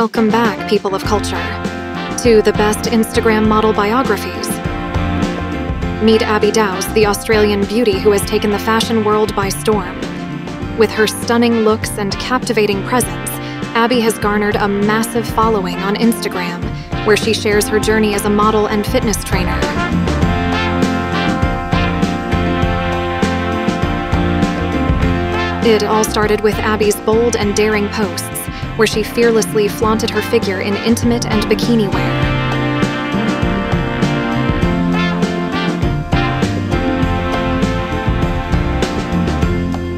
Welcome back, people of culture, to the best Instagram model biographies. Meet Abby Dowse, the Australian beauty who has taken the fashion world by storm. With her stunning looks and captivating presence, Abby has garnered a massive following on Instagram, where she shares her journey as a model and fitness trainer. It all started with Abby's bold and daring posts, where she fearlessly flaunted her figure in intimate and bikini wear.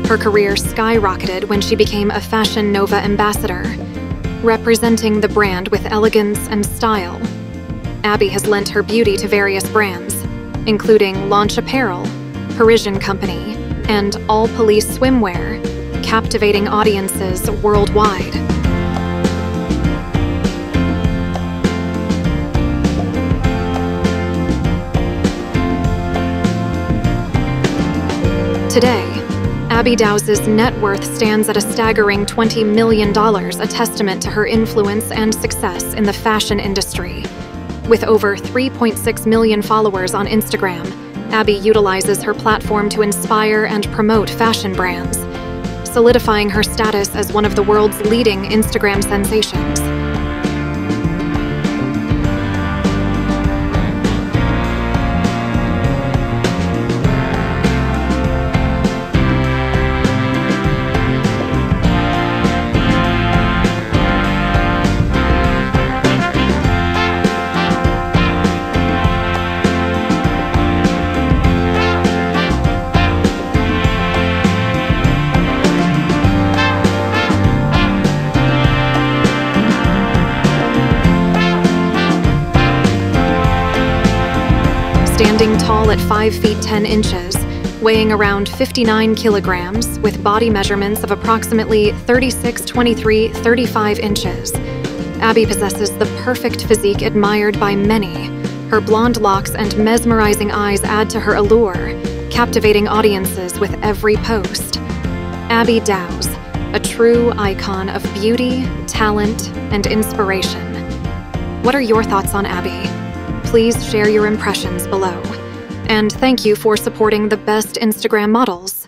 Her career skyrocketed when she became a Fashion Nova ambassador, representing the brand with elegance and style. Abby has lent her beauty to various brands, including Launch Apparel, Parisian Company, and All Police Swimwear, captivating audiences worldwide. Today, Abby Dowse's net worth stands at a staggering $20 million, a testament to her influence and success in the fashion industry. With over 3.6 million followers on Instagram, Abby utilizes her platform to inspire and promote fashion brands, solidifying her status as one of the world's leading Instagram sensations. Standing tall at 5 feet 10 inches, weighing around 59 kilograms, with body measurements of approximately 36, 23, 35 inches. Abby possesses the perfect physique admired by many. Her blonde locks and mesmerizing eyes add to her allure, captivating audiences with every post. Abby Dowse, a true icon of beauty, talent, and inspiration. What are your thoughts on Abby? Please share your impressions below. And thank you for supporting the best Instagram models.